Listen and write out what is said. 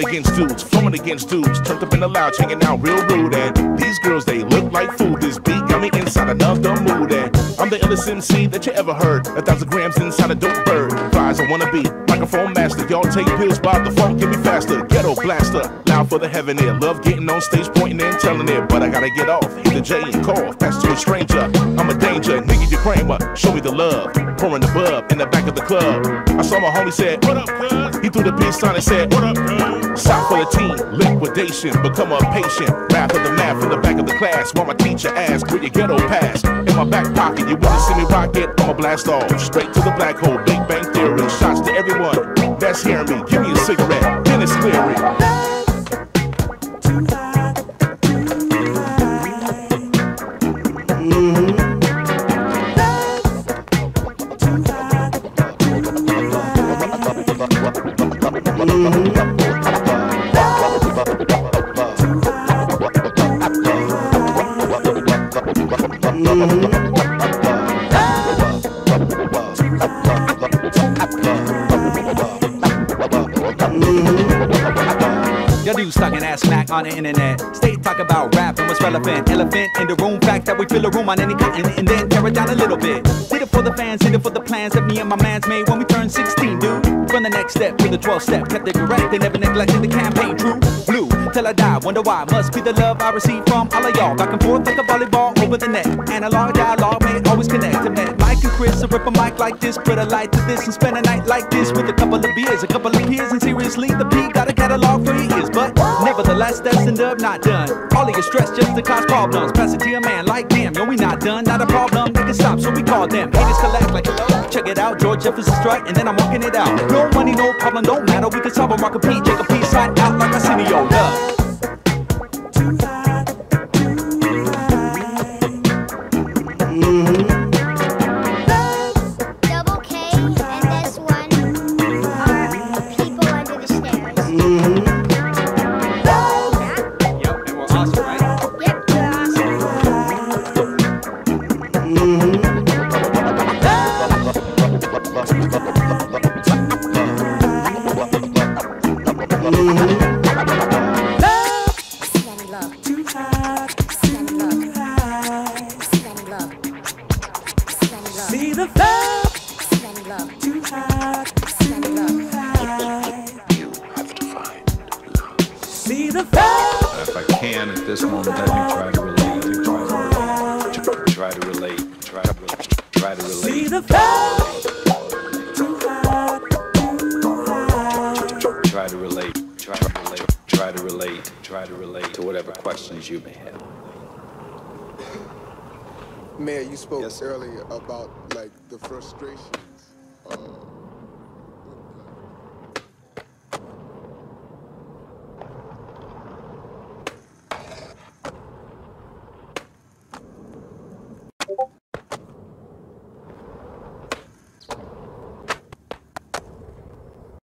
Bumping against dudes, filming against dudes, turned up in the lounge, hanging out real rude. And these girls, they look like food. This beat got me inside another mood. I'm the illest MC that you ever heard. A thousand grams inside a dope bird. Flies, I wanna be microphone master. Y'all take pills, by the phone, get me faster. Ghetto blaster, loud for the heaven ear. Love getting on stage, pointing and telling it, but I gotta get off. Hit the J and call, pass to a stranger. I'm a danger, nigga, you Kramer. Show me the love, pouring the bub in the back of the club. I saw my homie said, What up, cuz? He threw the peace sign and said, What up, cuz? South for the team, liquidation, become a patient. Wrath of the math in the back of the class. While my teacher asked, Where your ghetto pass? In my back pocket, you wanna see me rock it? I'ma blast off straight to the black hole. Big Bang Theory. Shots to everyone that's hearing me. Give me a cigarette, Denis Mm-hmm. Leary. Y'all dudes talking ass smack on the internet. Stay talk about rap and what's relevant. Elephant in the room, fact that we fill a room on any continent and then tear it down a little bit. Did it for the fans, did it for the plans that me and my mans made when we turned 16, dude. From the next step to the 12th step, kept it correct, they never neglected the campaign. True, blue, till I die. Wonder why? Must be the love I receive from all of y'all. Back and forth like a volleyball over the net. Analog dialogue may always connect. To met Mike and Chris, so rip a mic like this, put a light to this, and spend a night like this with a couple of beers, a couple of peers, and seriously, the P got a catalog for your ears. But nevertheless, that's end up not done. All of your stress just to cause problems. Pass it to your man like damn, yo, we not done. Not a problem, can stop, so we call them. Hello. Check it out, George Jefferson strike, and then I'm walking it out. No money, no problem, don't matter. We can solve a rock take a P side out like Arsenio love. See the fact. Sending love. too high. Sending love. See the love If I can, at this moment, let me try to relate. Try to relate. Try to relate. Try to See relate. the love too high. Try to relate. Try to relate. Try to relate. Try to relate to whatever questions you may have. Mayor, you spoke Yes. earlier about like the frustration